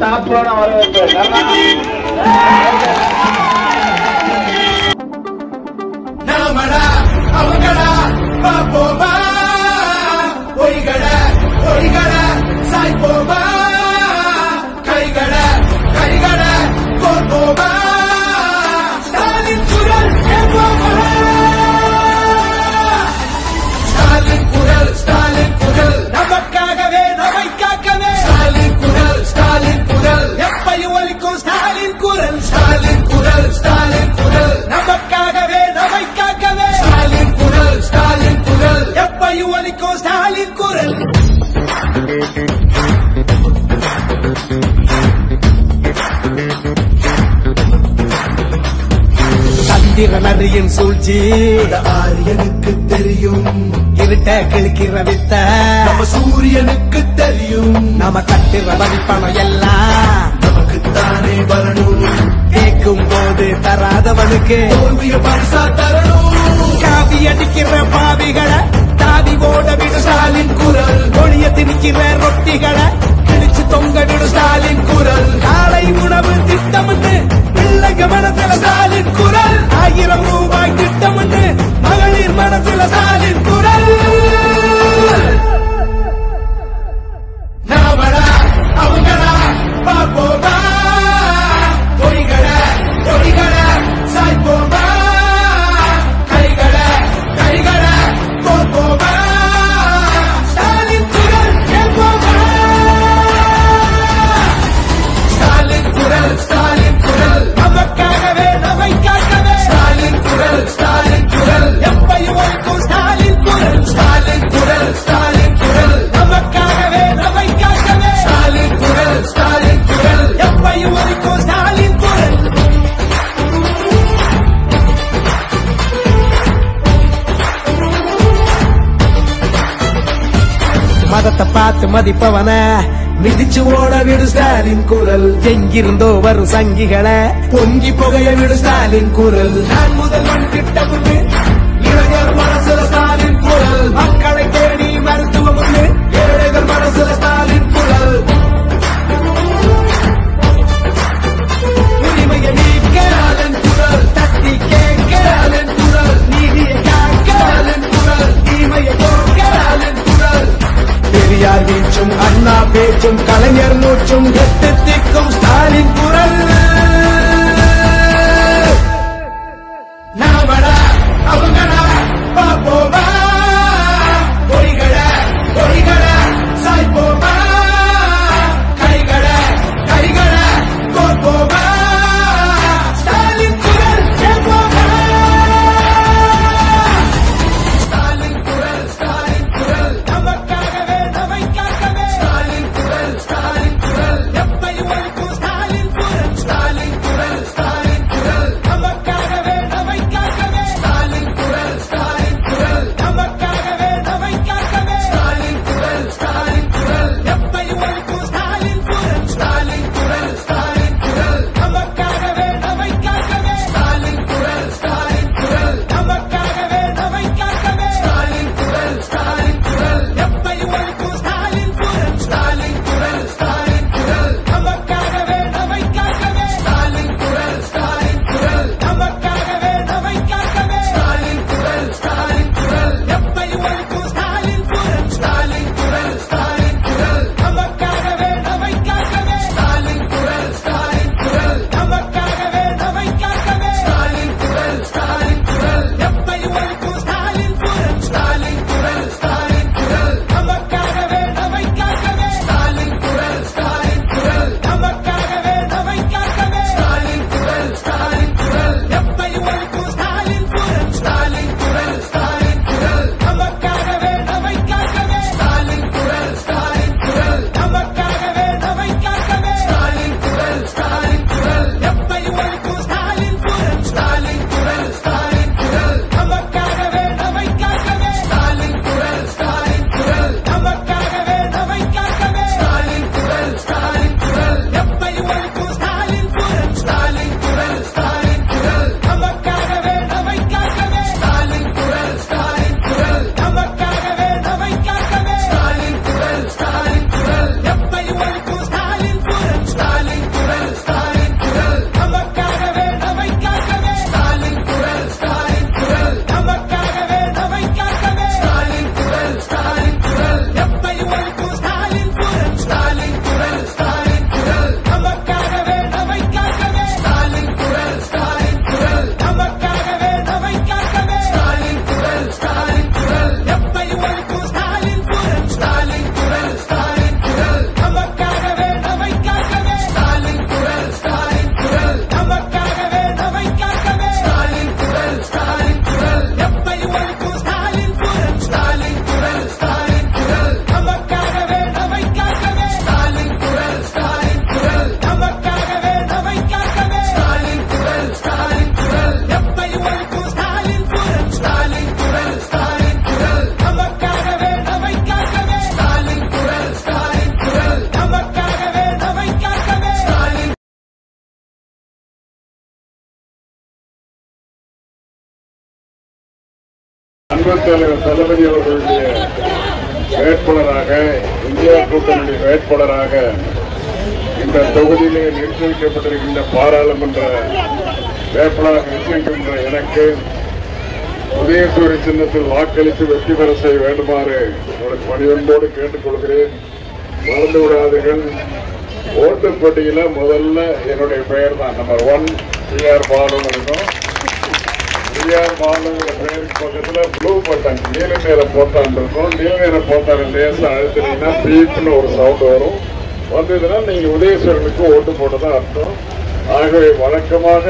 தாப்பான வரவேற்பு நாமடா அவங்களா பாப்போமா சந்திரனரியின் சூழ்ச்சி ஆரியனுக்கு தெரியும். இருட்ட கிழிக்கிற வித்த. நம்ம சூரியனுக்கு தெரியும். நாம கட்டுற வரிப்பணம் எல்லாம் நமக்குத்தானே வரணும். கேட்கும் போது தராதவனுக்கு பரிசா தரணும். காவி அடிக்கிற பாவிகளை தாவி ஓட விடு ஸ்டாலின் குரல். ஒளிய திணிக்கிற ரொட்டிகளை கிழிச்சு தொங்க விடு ஸ்டாலின் குரல். காலை உணவு திட்டம்னு பிள்ளைங்க மனசுல ஸ்டாலின் குரல். ஆயிரம் ரூபாய் திட்டம்னு மகளிர் மனசுல ஸ்டாலின் குரல். மதத்தை பார்த்து மதிப்பவன. மிதிச்சு ஓட விடு ஸ்டாலின் குரல். எங்கிருந்தோ வரும் சங்கிகளை. பொங்கி புகைய விடு ஸ்டாலின் குரல். நான் முதல் மண் திட்டம் பேச்சும் கலைஞர் மூச்சும் எட்டு திக்கும் ஸ்டாலின் குரல். நாமடா தலைவர் தளபதி அவர்களுடைய வேட்பாளராக இந்தியா கூட்டணி வேட்பாளராக இந்த தொகுதியிலே நிர்ணயிக்கப்பட்டிருக்கின்ற பாராளுமன்ற வேட்பாளராக நிர்ணயிக்கின்ற எனக்கு உதயசூரி சின்னத்தில் வாக்களித்து வெற்றி பெற செய்ய வேண்டுமாறு ஒரு பணியன்போடு கேட்டுக்கொள்கிறேன். மறந்து விடாதீர்கள். ஓட்டு போட்டியில் முதல்ல என்னுடைய பெயர் தான் நம்பர் ஒன் டிஆர் பாலு இருக்கும். டிஆர் பாலுங்கிற பெயருக்கு பக்கத்துல ப்ளூ பட்டன் நீல நேர போட்டான் இருக்கும். நீல நேர போட்டான் லேசா அழுத்தினீங்கன்னா பீப்னு ஒரு சவுண்ட் வரும். வந்ததுன்னா நீங்க உதயசூரனுக்கு ஓட்டு போட்டதான் அர்த்தம். ஆகவே வழக்கமாக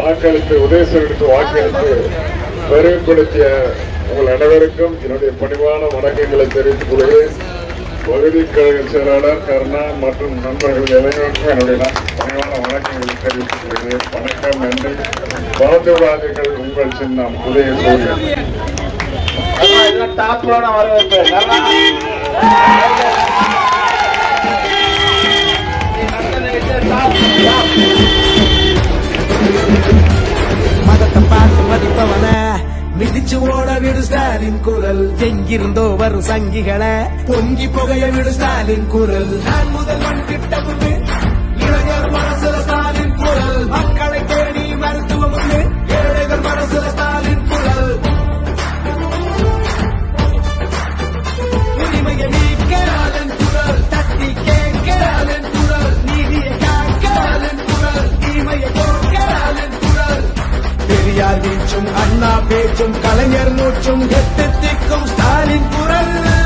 வாக்களித்து உதயசூரனுக்கு வாக்களித்து பெருமைப்படுத்திய உங்கள் அனைவருக்கும் என்னுடைய பணிவான வணக்கங்களை தெரிவித்துக் கொள்கிறேன் பகுதி கழக செயலாளர் கருணா மற்றும் நண்பர்கள் இளைஞர்களுக்கும் என்னுடைய பணிவான வணக்கங்களை தெரிவித்துக் கொள்கிறேன் வணக்கம் நன்றி. மறந்து உங்கள் சின்னம் உதய சூரியன். டாப்லோட வரவேற்பு மதத்தை பார்த்து மதிப்பவன மிதிச்சு ஓட விடு ஸ்டாலின் குரல். எங்கிருந்தோ வரும் சங்கிகளை பொங்கி புகைய விடு ஸ்டாலின் குரல். நான் முதல்வன் திட்டமுண்டு பேச்சும் கலைஞர் மூச்சும் எட்டு திக்கும் ஸ்டாலின் குரல்.